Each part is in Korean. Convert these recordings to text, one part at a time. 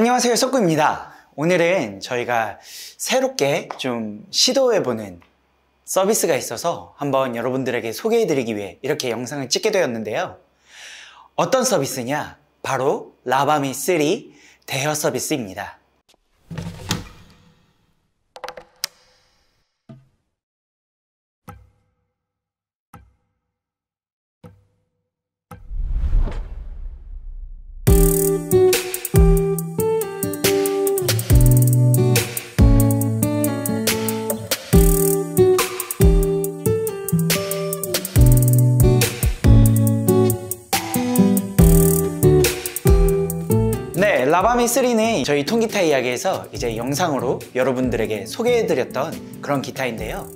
안녕하세요 석구입니다. 오늘은 저희가 새롭게 좀 시도해보는 서비스가 있어서 한번 여러분들에게 소개해드리기 위해 이렇게 영상을 찍게 되었는데요. 어떤 서비스냐? 바로 라바미3 대여 서비스입니다 라바미3는 저희 통기타 이야기에서 이제 영상으로 여러분들에게 소개해드렸던 그런 기타인데요.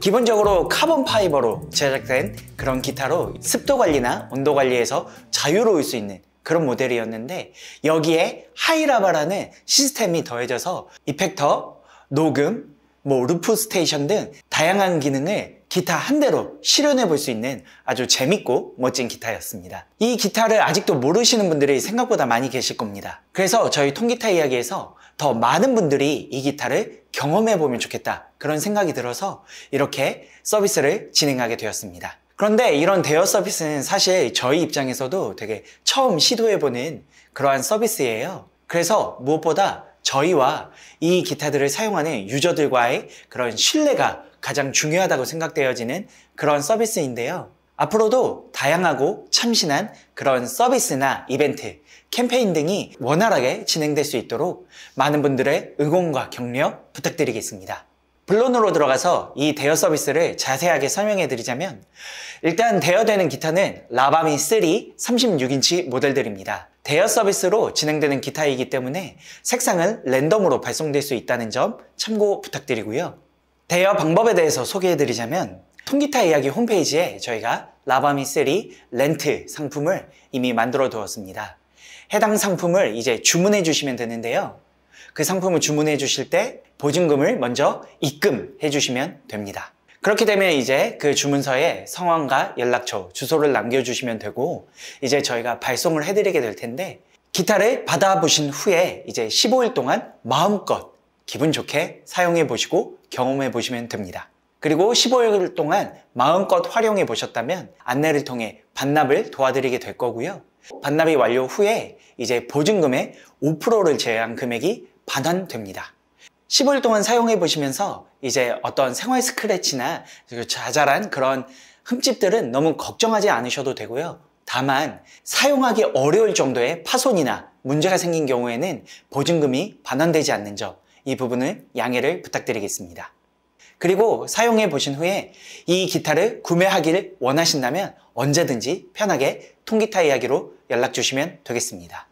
기본적으로 carbon fiber로 제작된 그런 기타로 습도 관리나 온도 관리에서 자유로울 수 있는 그런 모델이었는데 여기에 하이라바라는 시스템이 더해져서 이펙터, 녹음, 뭐 loop station 등 다양한 기능을 기타 한 대로 실현해 볼 수 있는 아주 재밌고 멋진 기타였습니다. 이 기타를 아직도 모르시는 분들이 생각보다 많이 계실 겁니다. 그래서 저희 통기타 이야기에서 더 많은 분들이 이 기타를 경험해 보면 좋겠다 그런 생각이 들어서 이렇게 서비스를 진행하게 되었습니다. 그런데 이런 대여 서비스는 사실 저희 입장에서도 되게 처음 시도해보는 그러한 서비스예요. 그래서 무엇보다 저희와 이 기타들을 사용하는 유저들과의 그런 신뢰가 가장 중요하다고 생각되어지는 그런 서비스인데요. 앞으로도 다양하고 참신한 그런 서비스나 이벤트, 캠페인 등이 원활하게 진행될 수 있도록 많은 분들의 응원과 격려 부탁드리겠습니다. 본론으로 들어가서 이 대여 서비스를 자세하게 설명해 드리자면 일단 대여되는 기타는 라바미 3 36인치 모델들입니다. 대여 서비스로 진행되는 기타이기 때문에 색상은 랜덤으로 발송될 수 있다는 점 참고 부탁드리고요. 대여 방법에 대해서 소개해 드리자면 통기타 이야기 홈페이지에 저희가 라바미 3 렌트 상품을 이미 만들어 두었습니다. 해당 상품을 이제 주문해 주시면 되는데요. 그 상품을 주문해 주실 때 보증금을 먼저 입금해 주시면 됩니다. 그렇게 되면 이제 그 주문서에 성함과 연락처, 주소를 남겨주시면 되고 이제 저희가 발송을 해드리게 될 텐데 기타를 받아보신 후에 이제 15일 동안 마음껏 기분 좋게 사용해 보시고 경험해 보시면 됩니다. 그리고 15일 동안 마음껏 활용해 보셨다면 안내를 통해 반납을 도와드리게 될 거고요. 반납이 완료 후에 이제 보증금의 5%를 제외한 금액이 반환됩니다. 15일 동안 사용해 보시면서 이제 어떤 생활 스크래치나 자잘한 그런 흠집들은 너무 걱정하지 않으셔도 되고요. 다만 사용하기 어려울 정도의 파손이나 문제가 생긴 경우에는 보증금이 반환되지 않는 점 이 부분을 양해를 부탁드리겠습니다. 그리고 사용해 보신 후에 이 기타를 구매하기를 원하신다면 언제든지 편하게 통기타 이야기로 연락 주시면 되겠습니다.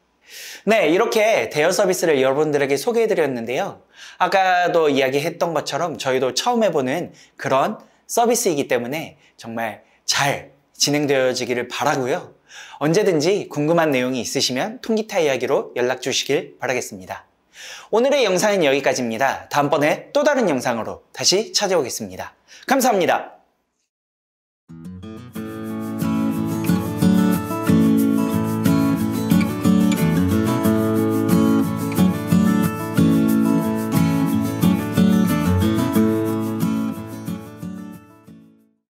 네, 이렇게 대여 서비스를 여러분들에게 소개해 드렸는데요. 아까도 이야기했던 것처럼 저희도 처음 해보는 그런 서비스이기 때문에 정말 잘 진행되어지기를 바라고요. 언제든지 궁금한 내용이 있으시면 통기타 이야기로 연락 주시길 바라겠습니다. 오늘의 영상은 여기까지입니다. 다음번에 또 다른 영상으로 다시 찾아오겠습니다. 감사합니다.